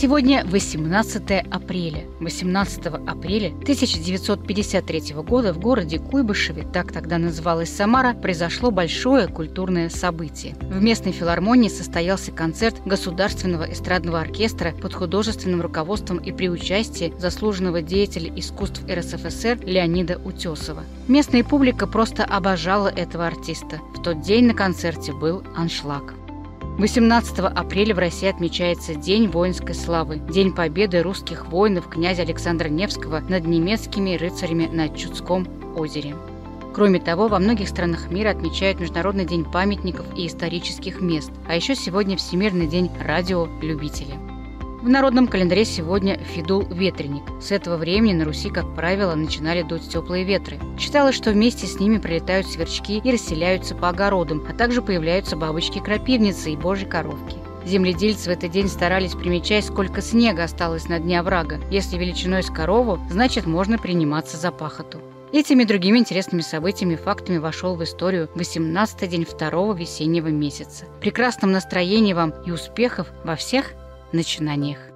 Сегодня 18 апреля. 18 апреля 1953 года в городе Куйбышеве, так тогда называлась Самара, произошло большое культурное событие. В местной филармонии состоялся концерт Государственного эстрадного оркестра под художественным руководством и при участии заслуженного деятеля искусств РСФСР Леонида Утесова. Местная публика просто обожала этого артиста. В тот день на концерте был аншлаг. 18 апреля в России отмечается День воинской славы, День победы русских воинов князя Александра Невского над немецкими рыцарями на Чудском озере. Кроме того, во многих странах мира отмечают Международный день памятников и исторических мест, а еще сегодня Всемирный день радиолюбителя. В народном календаре сегодня Фидул ветреник. С этого времени на Руси, как правило, начинали дуть теплые ветры. Считалось, что вместе с ними прилетают сверчки и расселяются по огородам, а также появляются бабочки-крапивницы и божьи коровки. Земледельцы в этот день старались примечать, сколько снега осталось на дне оврага. Если величиной с корову, значит можно приниматься за пахоту. Этими другими интересными событиями и фактами вошел в историю 18-й день второго весеннего месяца. Прекрасном настроения вам и успехов во всех начинаниях.